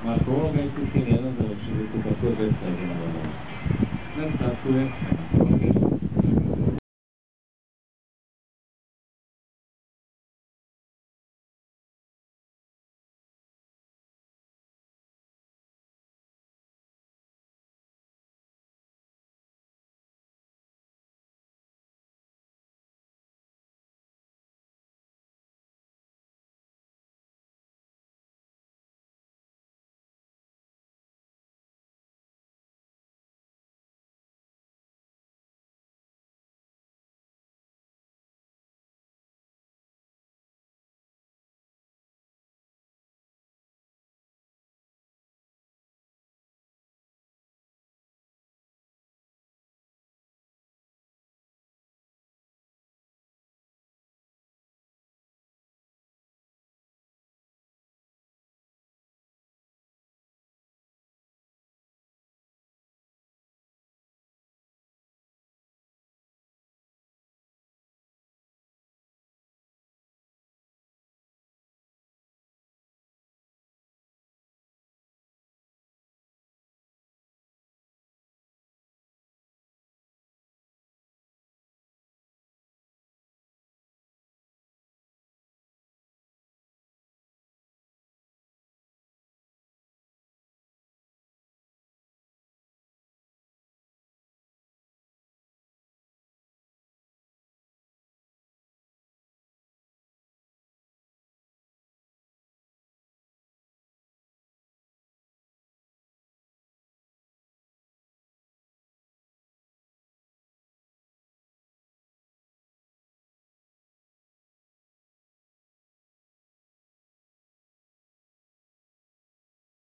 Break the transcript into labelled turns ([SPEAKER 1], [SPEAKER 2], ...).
[SPEAKER 1] まあ、動画一的に選んだ仕事が増えてたけど、なんか増えた